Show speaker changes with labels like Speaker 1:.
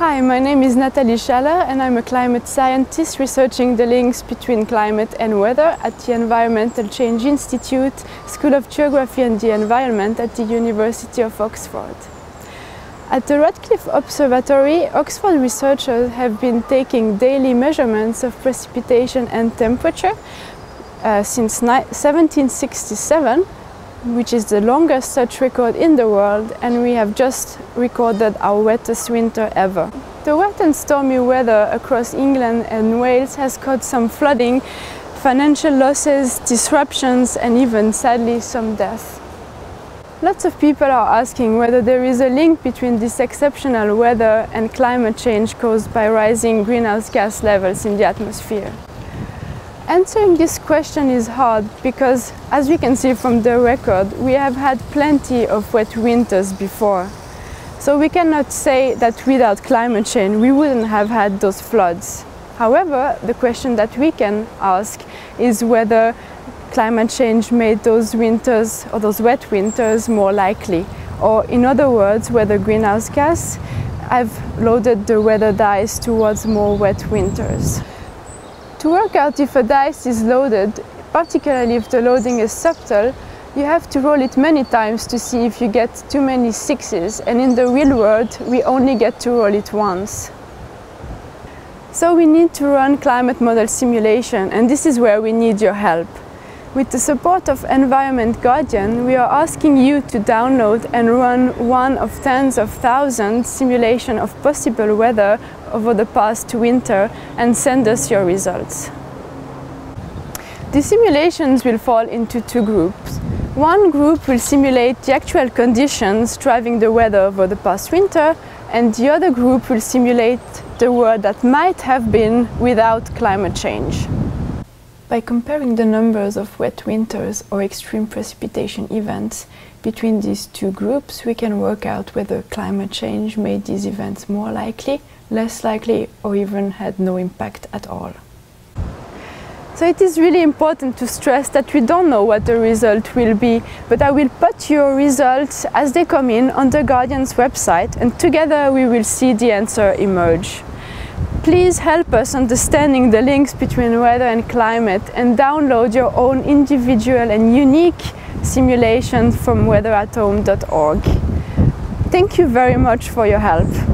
Speaker 1: Hi, my name is Nathalie Schaller and I'm a climate scientist researching the links between climate and weather at the Environmental Change Institute, School of Geography and the Environment at the University of Oxford. At the Radcliffe Observatory, Oxford researchers have been taking daily measurements of precipitation and temperature uh, since 1767 which is the longest such record in the world and we have just recorded our wettest winter ever. The wet and stormy weather across England and Wales has caused some flooding, financial losses, disruptions and even sadly some deaths. Lots of people are asking whether there is a link between this exceptional weather and climate change caused by rising greenhouse gas levels in the atmosphere. Answering this question is hard because, as we can see from the record, we have had plenty of wet winters before. So we cannot say that without climate change we wouldn't have had those floods. However, the question that we can ask is whether climate change made those winters or those wet winters more likely. Or in other words, whether greenhouse gas have loaded the weather dice towards more wet winters. To work out if a dice is loaded, particularly if the loading is subtle, you have to roll it many times to see if you get too many sixes and in the real world we only get to roll it once. So we need to run climate model simulation and this is where we need your help. With the support of Environment Guardian, we are asking you to download and run one of tens of thousands simulation of possible weather over the past winter and send us your results. The simulations will fall into two groups. One group will simulate the actual conditions driving the weather over the past winter and the other group will simulate the world that might have been without climate change. By comparing the numbers of wet winters or extreme precipitation events between these two groups, we can work out whether climate change made these events more likely, less likely, or even had no impact at all. So it is really important to stress that we don't know what the result will be, but I will put your results as they come in on the Guardian's website and together we will see the answer emerge. Please help us understanding the links between weather and climate and download your own individual and unique simulation from weatherathome.org. Thank you very much for your help.